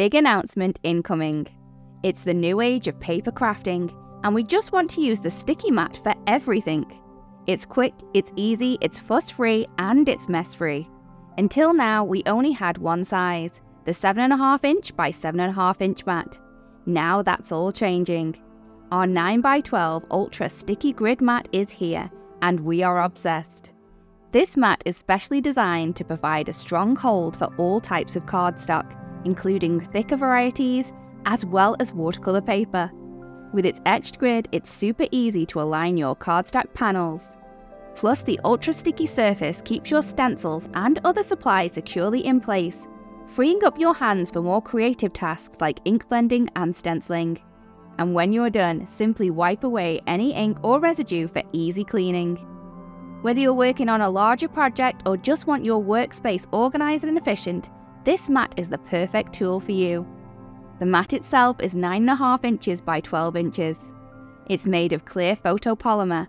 Big announcement incoming. It's the new age of paper crafting, and we just want to use the sticky mat for everything. It's quick, it's easy, it's fuss free, and it's mess free. Until now, we only had one size the 7.5 inch by 7.5 inch mat. Now that's all changing. Our 9x12 Ultra Sticky Grid mat is here, and we are obsessed. This mat is specially designed to provide a strong hold for all types of cardstock, including thicker varieties as well as watercolour paper. With its etched grid, it's super easy to align your cardstock panels. Plus, the ultra sticky surface keeps your stencils and other supplies securely in place, freeing up your hands for more creative tasks like ink blending and stenciling. And when you're done, simply wipe away any ink or residue for easy cleaning. Whether you're working on a larger project or just want your workspace organised and efficient, this mat is the perfect tool for you. The mat itself is 9.5 inches by 12 inches. It's made of clear photopolymer,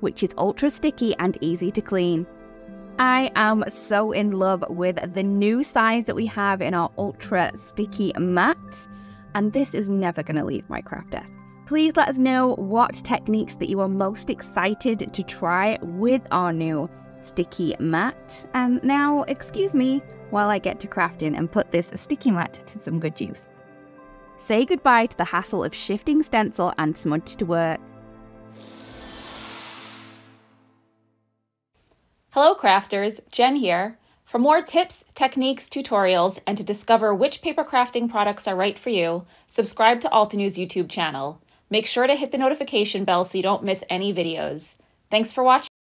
which is ultra sticky and easy to clean. I am so in love with the new size that we have in our ultra sticky mat, and this is never going to leave my craft desk. Please let us know what techniques that you are most excited to try with our new sticky mat. And now, excuse me while I get to crafting and put this sticky mat to some good use. Say goodbye to the hassle of shifting stencil and smudge to work. Hello crafters, Jen here. For more tips, techniques, tutorials, and to discover which paper crafting products are right for you, subscribe to Altenews YouTube channel. Make sure to hit the notification bell so you don't miss any videos. Thanks for watching.